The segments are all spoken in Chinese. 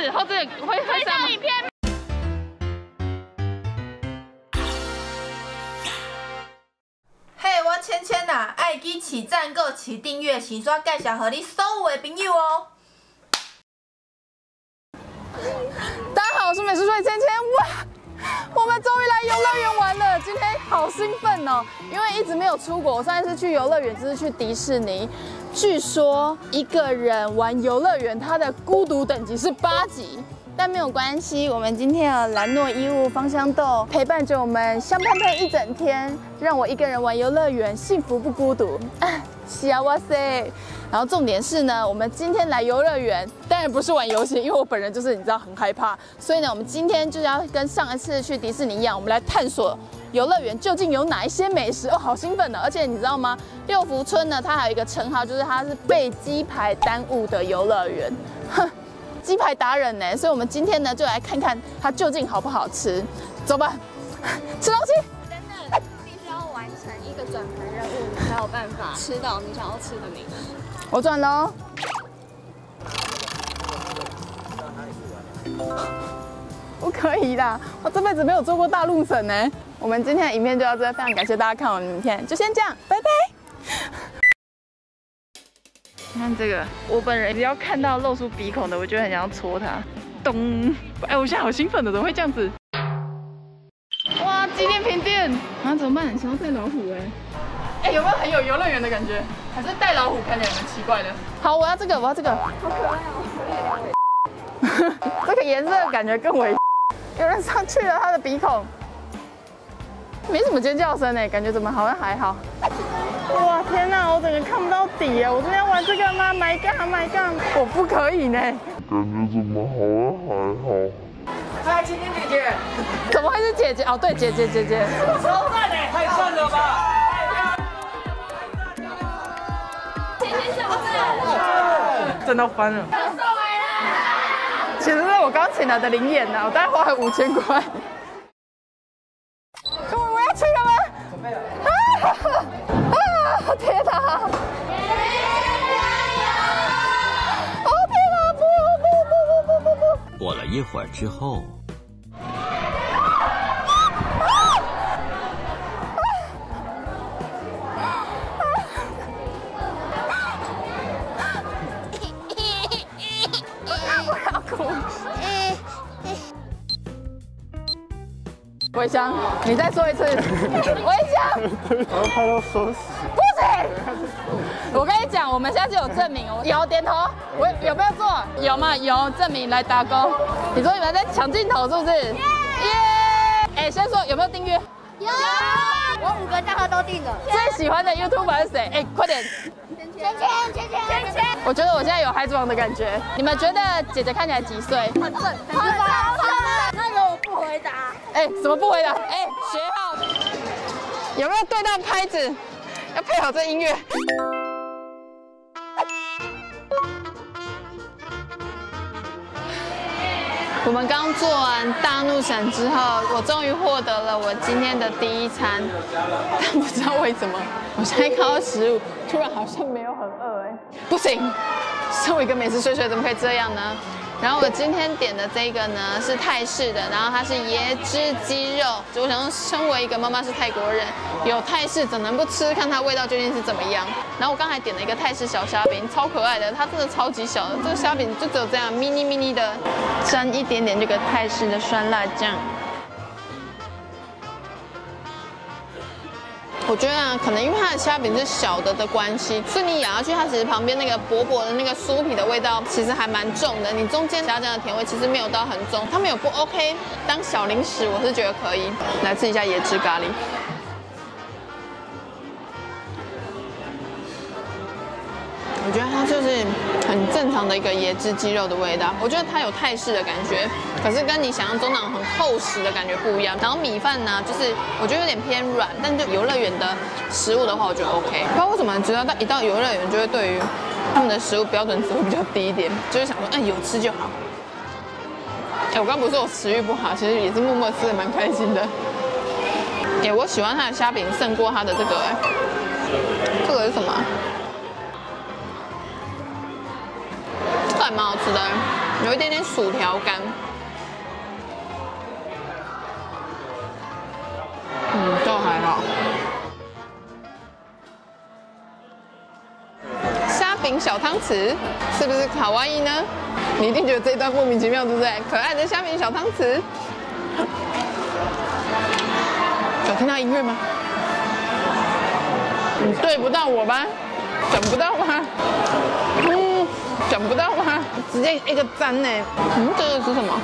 置，后置会会上影片。嘿，我芊芊呐，爱记起赞购、起订阅、洗刷介绍和你所有的朋友哦。大家好，我是美术帅芊芊。哇，我们终于来游乐园玩了，今天好兴奋哦！因为一直没有出国，我上一次去游乐园就是去迪士尼。据说一个人玩游乐园，他的孤独等级是八级。但没有关系，我们今天有兰诺衣物芳香豆陪伴着我们香喷喷一整天，让我一个人玩游乐园，幸福不孤独。是啊，哇塞！然后重点是呢，我们今天来游乐园，当然不是玩游戏，因为我本人就是你知道很害怕，所以呢，我们今天就是要跟上一次去迪士尼一样，我们来探索游乐园究竟有哪一些美食哦，好兴奋的！而且你知道吗？六福村呢，它还有一个称号，就是它是被鸡排耽误的游乐园。哼。鸡排达人呢，所以我们今天呢就来看看它究竟好不好吃。走吧，吃东西。真的必须要完成一个转盘任务，才有办法吃到你想要吃的美食。我转喽。不可以的，我这辈子没有做过大陆省呢。我们今天的影片就到这，非常感谢大家看我的影片，就先这样，拜拜。你看这个，我本人只要看到露出鼻孔的，我就很想要戳它。咚！哎，我现在好兴奋的，怎么会这样子？哇，纪念品店啊，怎么办？想要带老虎哎？哎，有没有很有游乐园的感觉？还是带老虎看起来蛮奇怪的？好，我要这个，我要这个。好可爱哦！这个颜色感觉更为……有人上去了他的鼻孔，没什么尖叫声哎，感觉怎么好像还好。哇天哪，我整个看不到底啊！我今天玩这个吗？My God，My God，我不可以呢。感觉怎么好像还好？嗨，晶晶姐姐，怎么会是姐姐？哦，对，姐姐姐姐。超赞的，太赞了吧！子，真的翻了。其实是我刚请来的灵眼呐，我大概花了五千块。各位，我要去了吗？准备了。啊！天哪！哦天哪！不不不不不不不！过了一会儿之后，你再说一次。伟翔，然后他都说死。不行！我跟你讲，我们现在是有证明哦。有点头，我有没有做？有吗？有证明来打工。你说你们在抢镜头是不是？耶！哎，先说有没有订阅？有，我五个账号都订了。最喜欢的 YouTuber 是谁？哎，快点！芊芊，芊芊，芊芊。我觉得我现在有孩子王的感觉。你们觉得姐姐看起来几岁？很正，很正，那个我不回答。哎，怎么不回答？哎，学好。有没有对到拍子？要配好这音乐。我们刚做完大怒神之后，我终于获得了我今天的第一餐，但不知道为什么，我现在看到食物，突然好像没有很饿哎，不行，身为一个美食碎碎，怎么可以这样呢？然后我今天点的这个呢是泰式的，然后它是椰汁鸡肉。我想说，身为一个妈妈是泰国人，有泰式怎能不吃？看它味道究竟是怎么样。然后我刚才点了一个泰式小虾饼，超可爱的，它真的超级小的，这个虾饼就只有这样 mini mini 的，沾一点点这个泰式的酸辣酱。我觉得啊，可能因为它的虾饼是小的的关系，所以你咬下去，它其实旁边那个薄薄的那个酥皮的味道其实还蛮重的。你中间夹酱的甜味其实没有到很重，它没有不 OK。当小零食我是觉得可以。来吃一下椰汁咖喱。我觉得它就是很正常的一个椰汁鸡肉的味道。我觉得它有泰式的感觉，可是跟你想象中那种很厚实的感觉不一样。然后米饭呢，就是我觉得有点偏软，但就游乐园的食物的话，我觉得 OK。不知道为什么，知道到一到游乐园就会对于他们的食物标准值会比较低一点，就是想说，嗯，有吃就好。哎，我刚不是说我食欲不好，其实也是默默吃的蛮开心的。哎，我喜欢它的虾饼胜过它的这个，哎，这个是什么？还蛮好吃的。有一点点薯条干。嗯，都还好。虾饼小汤匙是不是卡哇伊呢？你一定觉得这一段莫名其妙，对不对？可爱的虾饼小汤匙。有听到音乐吗？你对不到我吧？整不到吗？嗯，整不到吗？直接一个赞呢。嗯，这个是什么？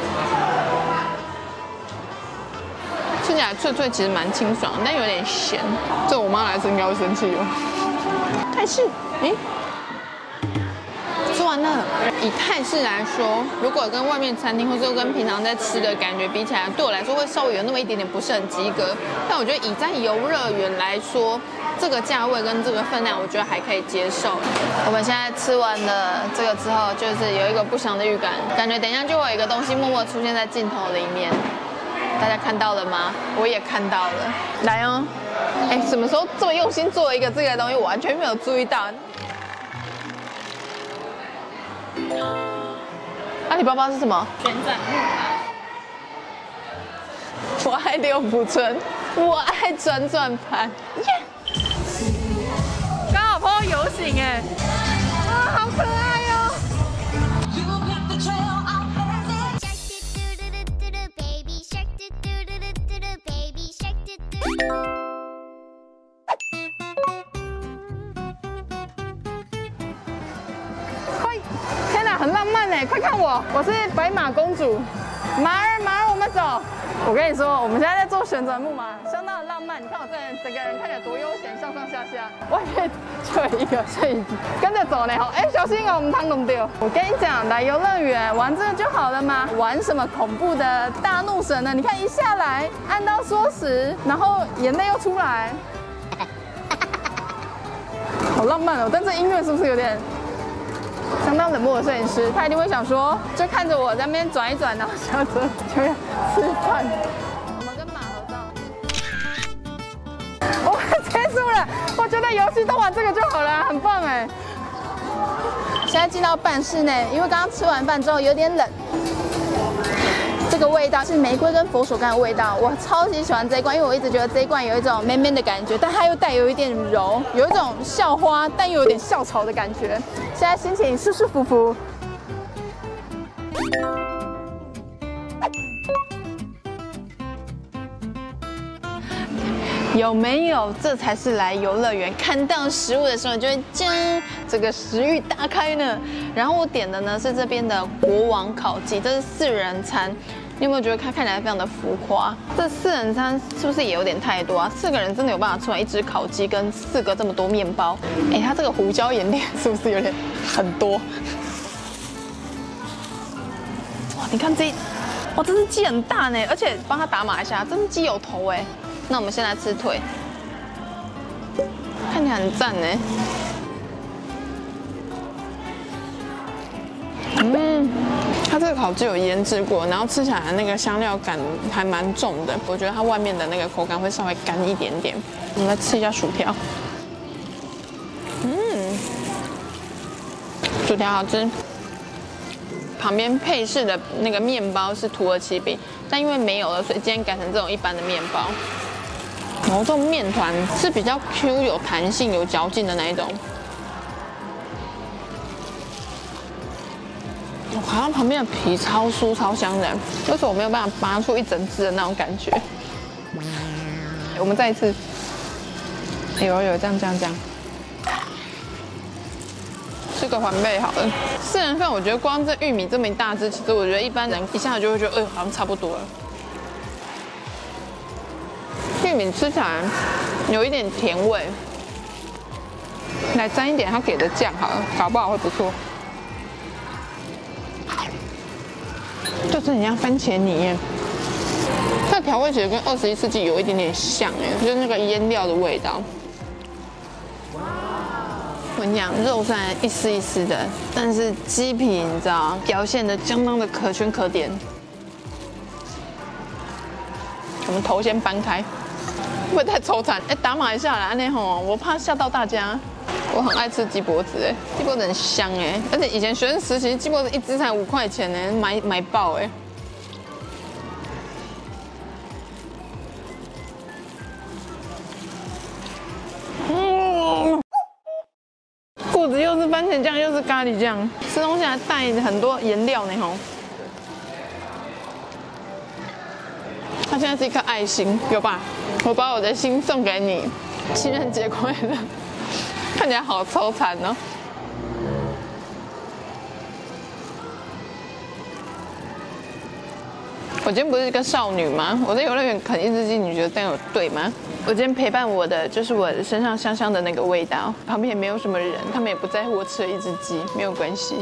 吃起来脆脆，其实蛮清爽，但有点咸。这我妈来吃应该会生气哦。但是，哎，吃完了。以泰式来说，如果跟外面餐厅或者跟平常在吃的感觉比起来，对我来说会稍微有那么一点点不是很及格。但我觉得以在游乐园来说，这个价位跟这个分量，我觉得还可以接受。我们现在吃完了这个之后，就是有一个不祥的预感，感觉等一下就会有一个东西默默出现在镜头里面。大家看到了吗？我也看到了。来哦，哎，什么时候这么用心做一个这个东西，我完全没有注意到。阿里巴巴是什么？旋转木马。我爱六福村，我爱转转盘。耶！刚好碰到游行哎，啊，好可爱哦！Baby shark do 快看我，我是白马公主。马儿，马儿，我们走。我跟你说，我们现在在做旋转木马，相当的浪漫。你看我这人整个人看起来多悠闲，上上下下。外面就有一个摄影机，跟着走呢。好，哎，小心哦，我们汤弄掉。我跟你讲，来游乐园玩这个就好了嘛。玩什么恐怖的大怒神呢？你看一下来，按到缩时，然后眼泪又出来，好浪漫哦。但这音乐是不是有点？相当冷漠的摄影师，他一定会想说，就看着我在那边转一转，然后下车就要吃饭。我们跟马合照。我结束了，我觉得游戏都玩这个就好了，很棒哎。现在进到办室内，因为刚刚吃完饭之后有点冷。这个味道是玫瑰跟佛手柑的味道，我超级喜欢这一罐，因为我一直觉得这一罐有一种 man man 的感觉，但它又带有一点柔，有一种校花，但又有点校草的感觉。现在心情舒舒服服。有没有？这才是来游乐园看到食物的时候，就会将这个食欲大开呢。然后我点的呢是这边的国王烤鸡，这是四人餐。你有没有觉得它看起来非常的浮夸？这四人餐是不是也有点太多啊？四个人真的有办法吃完一只烤鸡跟四个这么多面包？哎，它这个胡椒盐粒是不是有点很多？哇，你看这，哇，这只鸡很大呢，而且帮它打码一下，这只鸡有头哎。那我们先来吃腿，看起来很赞呢。嗯，它这个烤鸡有腌制过，然后吃起来那个香料感还蛮重的。我觉得它外面的那个口感会稍微干一点点。我们来吃一下薯条，嗯，薯条好吃。旁边配饰的那个面包是土耳其饼，但因为没有了，所以今天改成这种一般的面包。然后这种面团是比较 Q、有弹性、有嚼劲的那一种。好像旁边的皮超酥超香的，为什么我没有办法拔出一整只的那种感觉？我们再一次，有有这样这样这样，吃个环贝好了。四人份我觉得光这玉米这么一大只，其实我觉得一般人一下子就会觉得，哎、好像差不多了。玉米吃起来有一点甜味，来沾一点他给的酱好了，搞不好会不错。就是很像番茄泥耶，它调味其实跟二十一世纪有一点点像哎，就是那个腌料的味道。我跟你讲，肉虽然一丝一丝的，但是鸡皮你知道，表现的相当的可圈可点。我们头先搬开，会不会太抽惨？哎，打码一下来，那吼，我怕吓到大家。我很爱吃鸡脖子哎，鸡脖子很香哎，而且以前学生时期鸡脖子一只才五块钱呢，买买爆哎。嗯，裤子又是番茄酱又是咖喱酱，吃东西还带很多颜料呢吼。它现在是一颗爱心，有吧？我把我的心送给你，情人节快乐。看起来好超惨哦。我今天不是一个少女吗？我在游乐园啃一只鸡，你觉得这样有对吗？我今天陪伴我的就是我身上香香的那个味道，旁边也没有什么人，他们也不在乎我吃了一只鸡，没有关系。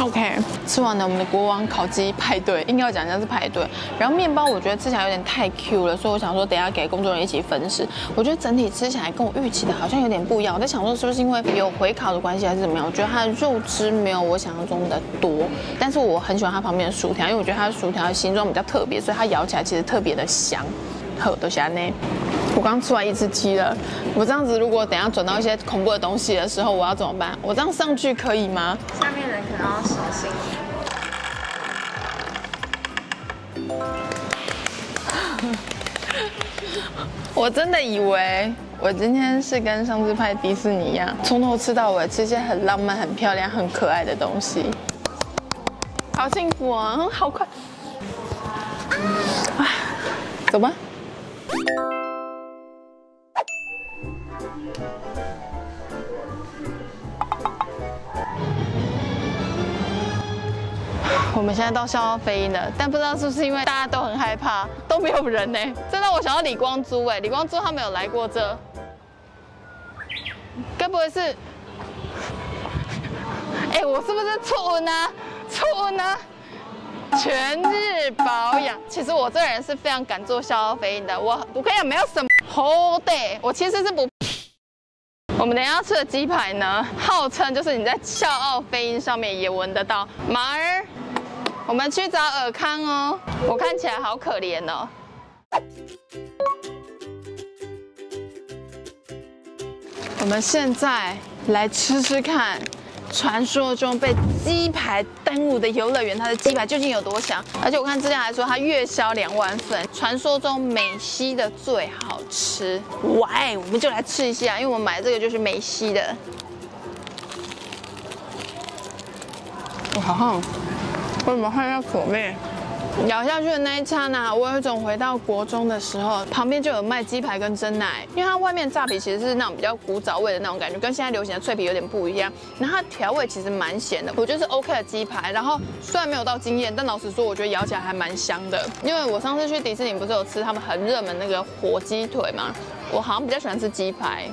OK，吃完了我们的国王烤鸡派对，应该要讲一下是派对。然后面包我觉得吃起来有点太 Q 了，所以我想说等下给工作人员一起分食。我觉得整体吃起来跟我预期的好像有点不一样。我在想说是不是因为有回烤的关系还是怎么样？我觉得它的肉汁没有我想象中的多，但是我很喜欢它旁边的薯条，因为我觉得它的薯条的形状比较特别，所以它咬起来其实特别的香。好，多谢呢。我刚吃完一只鸡了，我这样子如果等下转到一些恐怖的东西的时候，我要怎么办？我这样上去可以吗？下面人可能要小心。我真的以为我今天是跟上次拍迪士尼一样，从头吃到尾，吃些很浪漫、很漂亮、很可爱的东西，好幸福啊！好快，啊，走吧。我们现在到笑傲飞鹰了，但不知道是不是因为大家都很害怕，都没有人呢。这让我想到李光洙哎，李光洙他没有来过这，该不会是？哎，我是不是错呢？错呢？全日保养，其实我这人是非常敢做笑傲飞鹰的。我我跟你讲，没有什么 hold 我其实是不。我们等下要吃的鸡排呢，号称就是你在笑傲飞鹰上面也闻得到。马儿，我们去找尔康哦。我看起来好可怜哦。我们现在来吃吃看。传说中被鸡排耽误的游乐园，它的鸡排究竟有多香？而且我看资料还说它月销两万份，传说中美西的最好吃。喂，我们就来吃一下，因为我们买这个就是美西的。哇，好好，为什么还要口味？咬下去的那一刹那，我有一种回到国中的时候，旁边就有卖鸡排跟蒸奶，因为它外面炸皮其实是那种比较古早味的那种感觉，跟现在流行的脆皮有点不一样。然后它调味其实蛮咸的，我觉得是 OK 的鸡排。然后虽然没有到惊艳，但老实说，我觉得咬起来还蛮香的。因为我上次去迪士尼不是有吃他们很热门那个火鸡腿吗？我好像比较喜欢吃鸡排。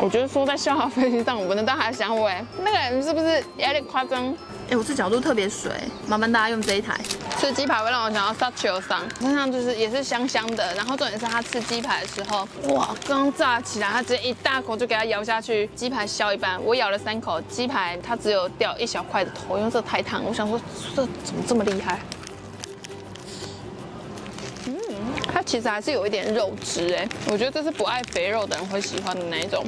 我觉得说在笑傲飞机上闻得到它的香味，那个人是不是有点夸张？哎，我这角度特别水，麻烦大家用这一台。吃鸡排会让我想到沙丘上，身上就是也是香香的。然后重点是它吃鸡排的时候，哇，刚炸起来，它直接一大口就给它咬下去，鸡排削一半。我咬了三口，鸡排它只有掉一小块的头，因为这太烫。我想说这怎么这么厉害？嗯，它其实还是有一点肉汁哎，我觉得这是不爱肥肉的人会喜欢的那一种。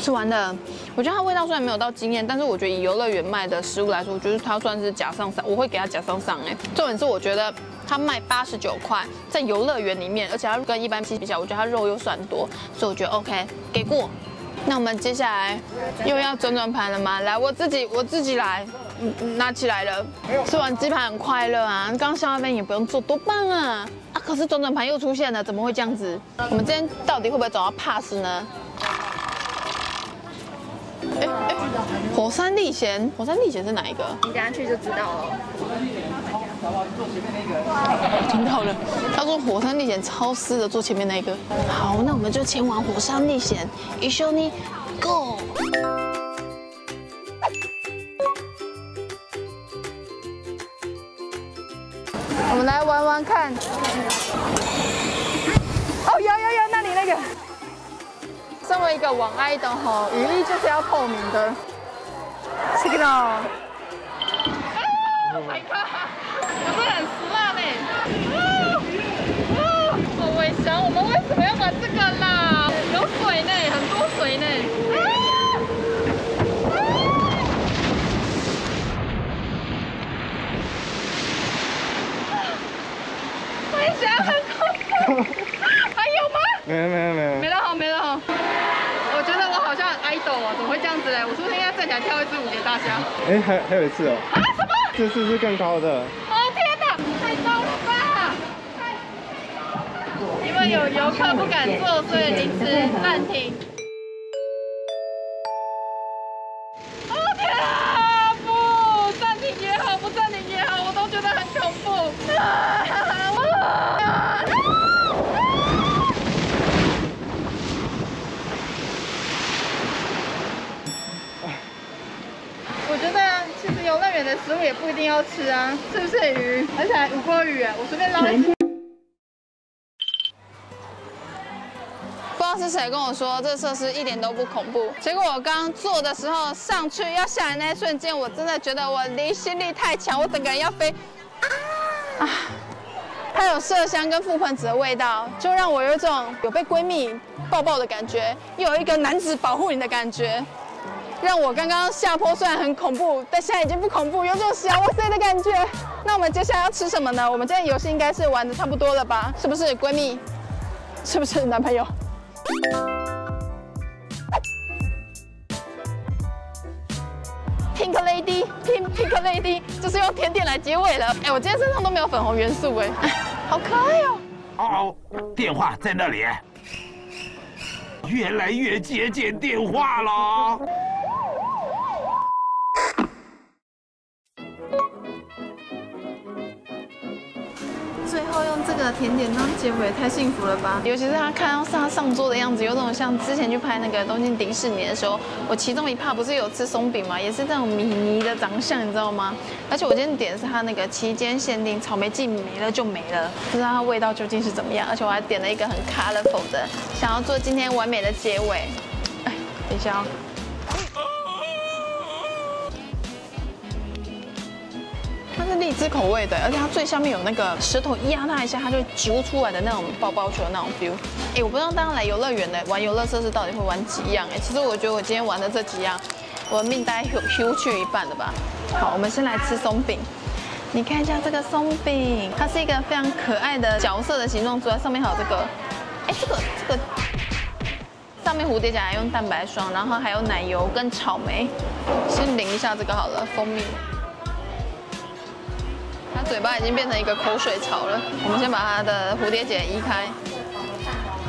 吃完的，我觉得它味道虽然没有到惊艳，但是我觉得以游乐园卖的食物来说，我觉得它算是假上上，我会给它假上上哎。重点是我觉得它卖八十九块，在游乐园里面，而且它跟一般比比较，我觉得它肉又算多，所以我觉得 OK 给过。那我们接下来又要转转盘了吗？来，我自己我自己来，拿起来了。吃完鸡排很快乐啊，刚刚下班也不用做，多棒啊！啊，可是转转盘又出现了，怎么会这样子？我们今天到底会不会走到 pass 呢？火山历险，火山历险是哪一个？你等下去就知道了。我听到了，他说火山历险超湿的，坐前面那个。好，那我们就前往火山历险，一緒に go。我们来玩玩看。哦，有有有，那里那个。身为一个网爱的吼，雨衣就是要透明的。这个哦。Oh my god！我真的很湿辣呢。好危险想我们为什么要玩这个啦？有鬼呢，很多水呢。我也想很恐怖，还有吗？没有没有没有没，了好，没了好。我觉得我怎么会这样子嘞？我是不是应该站起来跳一支五节大虾？哎，还还有一次哦，啊什么？这次是更高的，哦天哪，太高了吧！因为有游客不敢坐，所以临时暂停。的食物也不一定要吃啊，是不是鱼？而且还五锅鱼哎，我随便捞一只。不知道是谁跟我说这个设施一点都不恐怖，结果我刚刚坐的时候上去要下来那一瞬间，我真的觉得我离心力太强，我整个人要飞。啊！它有麝香跟覆盆子的味道，就让我有一种有被闺蜜抱抱的感觉，又有一个男子保护你的感觉。让我刚刚下坡虽然很恐怖，但现在已经不恐怖，有种小哇塞的感觉。那我们接下来要吃什么呢？我们今天游戏应该是玩的差不多了吧？是不是闺蜜？是不是男朋友？Pink Lady，Pink Pink Lady，就是用甜点来结尾了。哎，我今天身上都没有粉红元素哎，哎 好可爱哦。哦，电话在那里。越来越接近电话了。甜点当结尾，太幸福了吧！尤其是他看到他上桌的样子，有种像之前去拍那个东京迪士尼的时候，我其中一趴不是有吃松饼吗？也是这种米妮的长相，你知道吗？而且我今天点的是它那个期间限定草莓季，没了就没了，不知道它味道究竟是怎么样。而且我还点了一个很 colorful 的，想要做今天完美的结尾。哎，等一下哦。荔枝口味的，而且它最下面有那个舌头压它一下，它就揪出来的那种爆爆球的那种 feel。哎，我不知道大家来游乐园的玩游乐设施到底会玩几样？哎，其实我觉得我今天玩的这几样，我的命大概 Q Q 去一半了吧。好，我们先来吃松饼。你看一下这个松饼，它是一个非常可爱的角色的形状，主要上面还有这个，哎，这个这个上面蝴蝶夹还用蛋白霜，然后还有奶油跟草莓。先淋一下这个好了，蜂蜜。嘴巴已经变成一个口水槽了。我们先把它的蝴蝶结移开。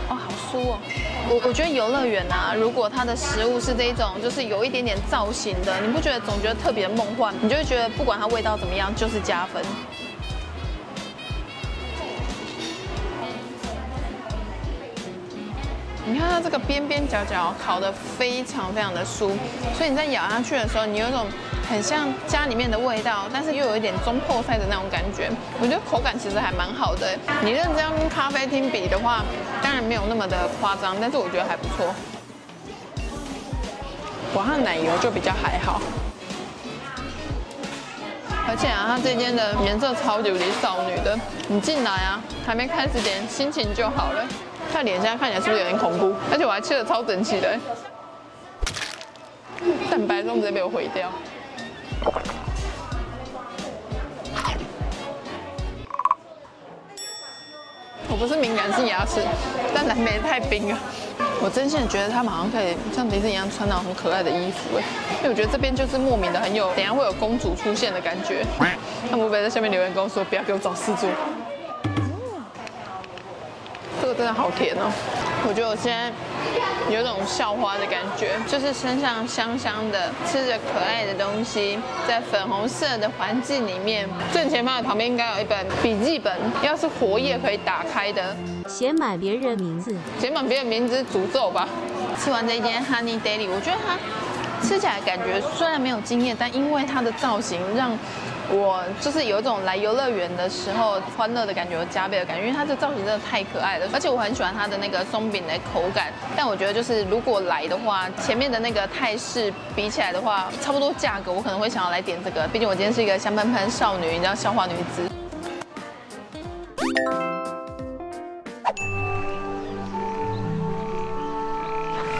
哇，好酥哦！我我觉得游乐园啊，如果它的食物是这一种，就是有一点点造型的，你不觉得总觉得特别梦幻？你就会觉得不管它味道怎么样，就是加分。你看它这个边边角角烤得非常非常的酥，所以你在咬下去的时候，你有一种很像家里面的味道，但是又有一点中破菜的那种感觉。我觉得口感其实还蛮好的。你认真跟咖啡厅比的话，当然没有那么的夸张，但是我觉得还不错。哇，它奶油就比较还好。而且啊，它这间的颜色超级无敌少女的，你进来啊，还没开始点，心情就好了。他脸现在看起来是不是有点恐怖？而且我还切的超整齐的，蛋白都直接被我毁掉。我不是敏感性牙齿，但蓝莓太冰了。我真心的觉得他们好像可以像迪士尼一样穿那种很可爱的衣服哎，因为我觉得这边就是莫名的很有，等下会有公主出现的感觉。他们会不会在下面留言跟我说不要给我找事做？这个真的好甜哦！我觉得我现在有种校花的感觉，就是身上香香的，吃着可爱的东西，在粉红色的环境里面。正前方的旁边应该有一本笔记本，要是活页可以打开的，写满别人名字。写满别人名字诅咒吧。吃完这一间 Honey Daily，我觉得它吃起来感觉虽然没有惊艳，但因为它的造型让。我就是有一种来游乐园的时候欢乐的感觉，有加倍的感觉，因为它的造型真的太可爱了，而且我很喜欢它的那个松饼的口感。但我觉得就是如果来的话，前面的那个泰式比起来的话，差不多价格，我可能会想要来点这个，毕竟我今天是一个香喷喷少女，你知道笑花女子。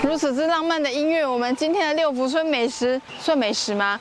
如此之浪漫的音乐，我们今天的六福村美食算美食吗？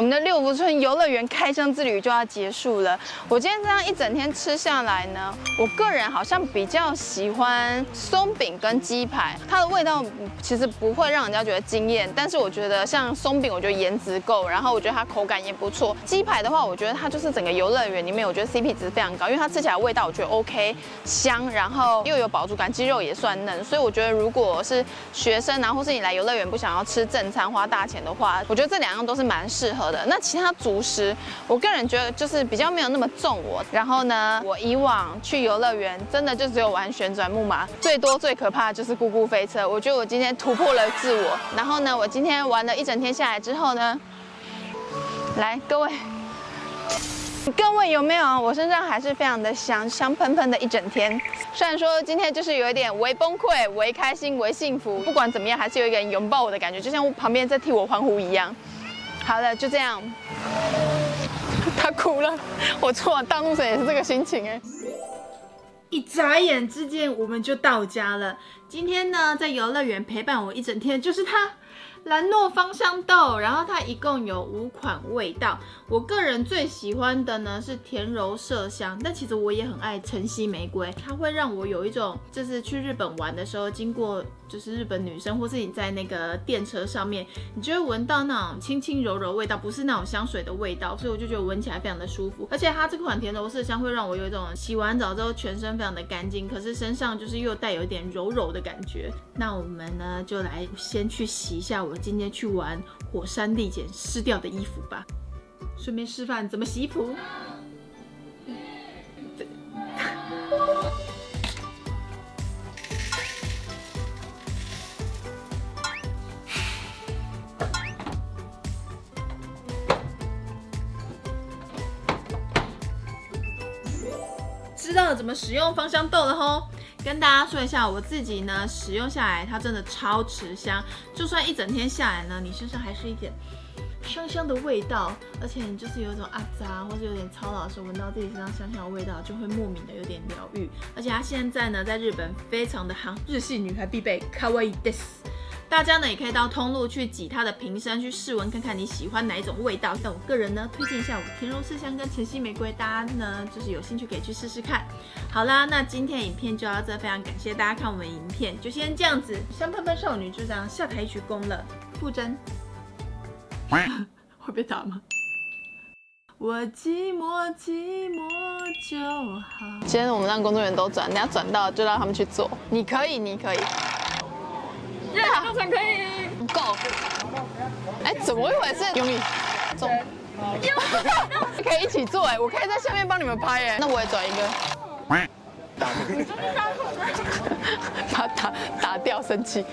我们的六福村游乐园开箱之旅就要结束了。我今天这样一整天吃下来呢，我个人好像比较喜欢松饼跟鸡排，它的味道其实不会让人家觉得惊艳，但是我觉得像松饼，我觉得颜值够，然后我觉得它口感也不错。鸡排的话，我觉得它就是整个游乐园里面，我觉得 CP 值非常高，因为它吃起来味道我觉得 OK，香，然后又有饱足感，鸡肉也算嫩，所以我觉得如果是学生啊，或是你来游乐园不想要吃正餐花大钱的话，我觉得这两样都是蛮适合那其他主食，我个人觉得就是比较没有那么重我。然后呢，我以往去游乐园真的就只有玩旋转木马，最多最可怕的就是咕咕飞车。我觉得我今天突破了自我。然后呢，我今天玩了一整天下来之后呢，来各位。各位有没有？我身上还是非常的香，香喷喷的一整天。虽然说今天就是有一点微崩溃、微开心、微幸福，不管怎么样，还是有一个人拥抱我的感觉，就像旁边在替我欢呼一样。好了，就这样。他哭了，我错了，大怒神也是这个心情哎。一眨眼之间，我们就到家了。今天呢，在游乐园陪伴我一整天，就是他。兰诺芳香豆，然后它一共有五款味道。我个人最喜欢的呢是甜柔麝香，但其实我也很爱晨曦玫瑰，它会让我有一种就是去日本玩的时候，经过就是日本女生，或是你在那个电车上面，你就会闻到那种轻轻柔柔味道，不是那种香水的味道，所以我就觉得闻起来非常的舒服。而且它这款甜柔麝香会让我有一种洗完澡之后全身非常的干净，可是身上就是又带有一点柔柔的感觉。那我们呢就来先去洗一下我今天去玩火山历险湿掉的衣服吧，顺便示范怎么洗衣服。知道怎么使用芳香豆了吼，跟大家说一下，我自己呢使用下来，它真的超持香，就算一整天下来呢，你身上还是一点香香的味道，而且你就是有一种阿渣或者有点操劳的时候，闻到自己身上香香的味道，就会莫名的有点疗愈。而且它现在呢在日本非常的夯，日系女孩必备，卡哇伊 des。大家呢也可以到通路去挤它的瓶身去试闻看看你喜欢哪一种味道。但我个人呢推荐一下我甜柔麝香跟晨曦玫瑰，大家呢就是有兴趣可以去试试看。好啦，那今天影片就到这，非常感谢大家看我们影片，就先这样子，香喷喷少女就这样下台鞠躬了。傅真，会被打吗？我寂寞寂寞就好。今天我们让工作人员都转，等下转到就让他们去做。你可以，你可以。耶，六成可以。不够。哎，怎么一回事？用力，中。可以一起做哎，我可以在下面帮你们拍哎。那我也转一个。把它打打掉，生气。